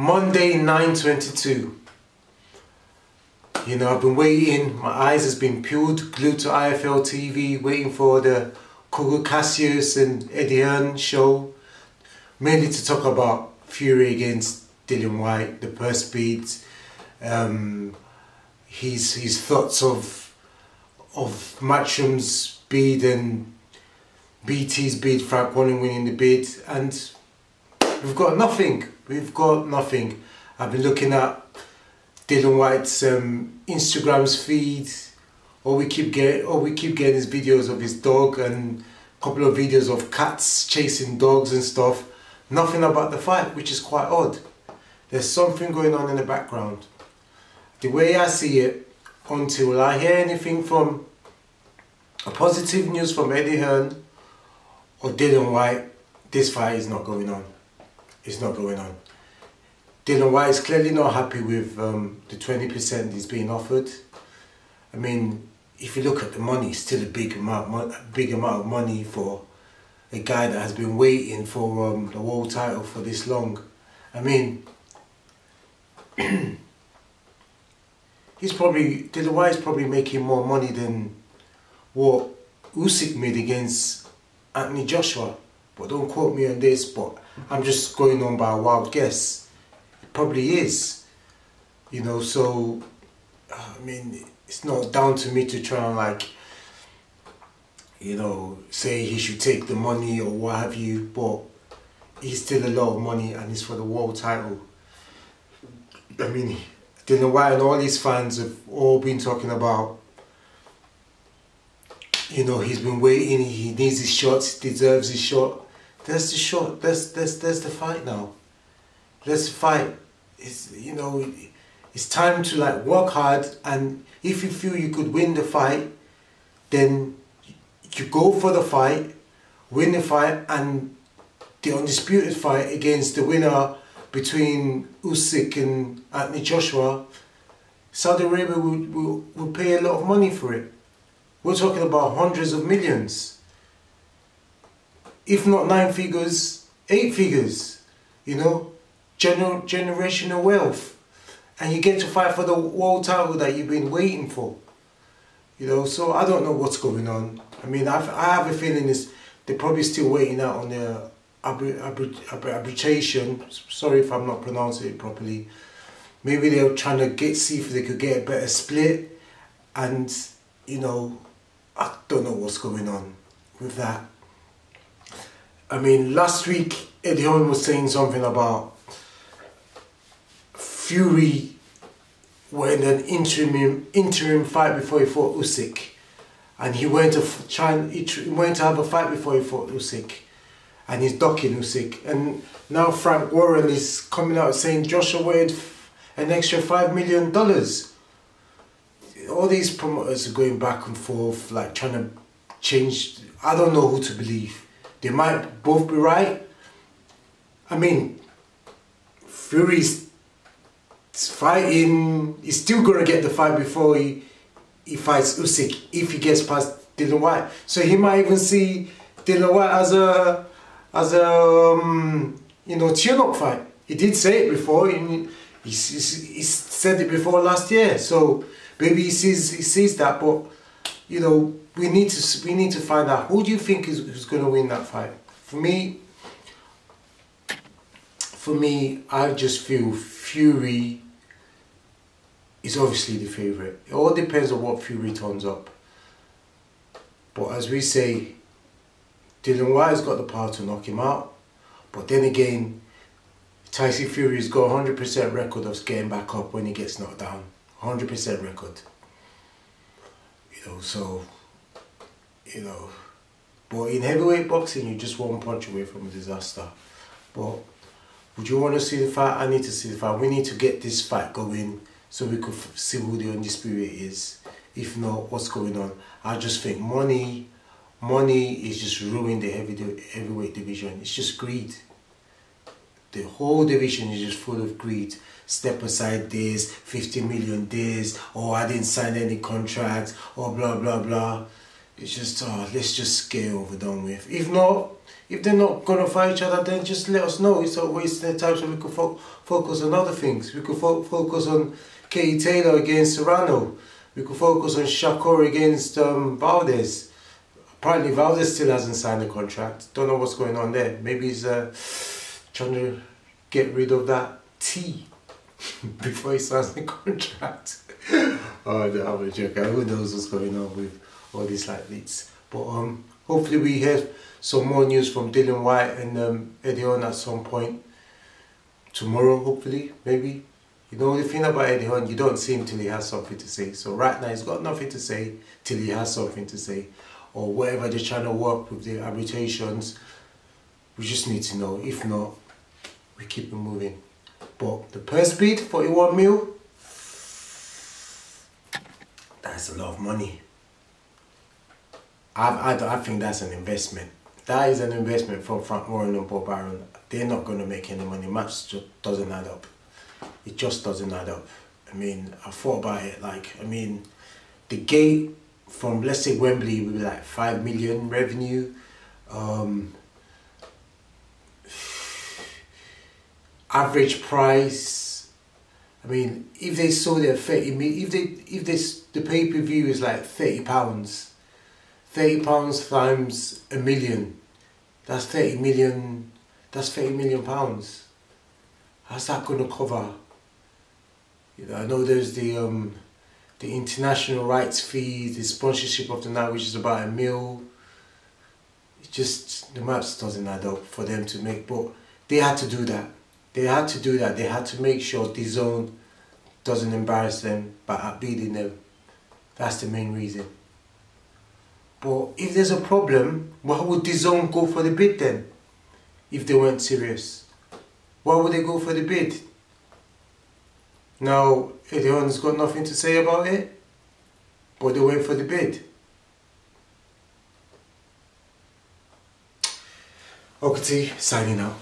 Monday 9.22. You know, I've been waiting, my eyes has been peeled, glued to IFL TV, waiting for the Kugan Cassius and Eddie Hearn show. Mainly to talk about Fury against Dillian Whyte, the purse bids, um, his, his thoughts of, of Matchroom's bid and BT's bid, Frank Warren winning the bid, and we've got nothing. We've got nothing. I've been looking at Dillian Whyte's um, Instagram's feed. All we keep get, all we keep getting is videos of his dog and a couple of videos of cats chasing dogs and stuff. Nothing about the fight, which is quite odd. There's something going on in the background. The way I see it, until I hear anything from a positive news from Eddie Hearn or Dillian Whyte, this fight is not going on. It's not going on. Dillian Whyte is clearly not happy with um, the 20% he's being offered. I mean, if you look at the money, it's still a big amount, big amount of money for a guy that has been waiting for um, the world title for this long. I mean, he's probably Dillian Whyte is probably making more money than what Usyk made against Anthony Joshua. But don't quote me on this, but I'm just going on by a wild guess. It probably is. You know, so, I mean, it's not down to me to try and like, you know, say he should take the money or what have you, but he's still a lot of money and it's for the world title. I mean, Dillian Whyte and all his fans have all been talking about you know, he's been waiting, he needs his shots, he deserves his shot. There's the shot, there's, there's, there's the fight now. Let's fight. It's, you know, it's time to like work hard and if you feel you could win the fight, then you go for the fight, win the fight and the undisputed fight against the winner between Usyk and Anthony Joshua, Saudi Arabia will, will, will pay a lot of money for it. We're talking about hundreds of millions. If not nine figures, eight figures. You know, Gener generational wealth. And you get to fight for the world title that you've been waiting for. You know, so I don't know what's going on. I mean, I've, I have a feeling is they're probably still waiting out on their arbitration. Sorry if I'm not pronouncing it properly. Maybe they're trying to get see if they could get a better split, and you know, I don't know what's going on with that. I mean, last week Eddie Hearn was saying something about Fury when an interim interim fight before he fought Usyk, and he went to try he went to have a fight before he fought Usyk, and he's docking Usyk, and now Frank Warren is coming out saying Joshua wanted an extra five million dollars all these promoters are going back and forth, like trying to change. I don't know who to believe. They might both be right. I mean, Fury's fighting. He's still gonna get the fight before he he fights Usyk if he gets past Dillian Whyte. So he might even see Dillian Whyte as a as a um, you know tune-up fight. He did say it before. He, he, he said it before last year. So Maybe he sees he sees that, but you know we need to we need to find out who do you think is who's going to win that fight. For me, for me, I just feel Fury is obviously the favourite. It all depends on what Fury turns up. But as we say, Dillian Whyte's got the power to knock him out. But then again, Tyson Fury's got 100% record of getting back up when he gets knocked down. 100% record. You know, so, you know, but in heavyweight boxing, you just one punch away from a disaster. But would you want to see the fight? I need to see the fight. We need to get this fight going so we could see who the undisputed is. If not, what's going on? I just think money, money is just ruining the heavy heavyweight division. It's just greed. The whole division is just full of greed step aside days, 50 million days, or I didn't sign any contracts, or blah, blah, blah. It's just, oh, let's just get over done with. If not, If they're not gonna fight each other, then just let us know. It's not wasting their time, so we could fo focus on other things. We could fo focus on Katie Taylor against Serrano. We could focus on Shakur against um, Valdez. Apparently, Valdez still hasn't signed a contract. Don't know what's going on there. Maybe he's uh, trying to get rid of that T before he signs the contract. oh, I'm a joke. Who knows what's going on with all these athletes? But um, hopefully we hear some more news from Dillian Whyte and um, Eddie at some point tomorrow. Hopefully, maybe. You know the thing about Eddie you don't see him till he has something to say. So right now he's got nothing to say till he has something to say, or whatever they're trying to work with the arbitrations. We just need to know. If not, we keep it moving. But the purse bid, 41 mil, that's a lot of money. I, I, I think that's an investment. That is an investment from Frank Warren and Bob Arum. They're not going to make any money. Maths just doesn't add up. It just doesn't add up. I mean, I thought about it. Like, I mean, the gate from let's say Wembley would be like five million revenue. Um, average price. I mean, if they sold it at thirty, if they if this the pay per view is like thirty pounds, thirty pounds times a million, that's thirty million. That's thirty million pounds. How's that going to cover? You know, I know there's the um, the international rights fee, the sponsorship of the night, which is about a mil. It just the maths doesn't add up for them to make, but they had to do that. They had to do that. They had to make sure DAZN doesn't embarrass them by beating them. That's the main reason. But if there's a problem, why would DAZN go for the bid then? If they weren't serious, why would they go for the bid? Now, Hearn's got nothing to say about it, but they went for the bid. Okati signing out.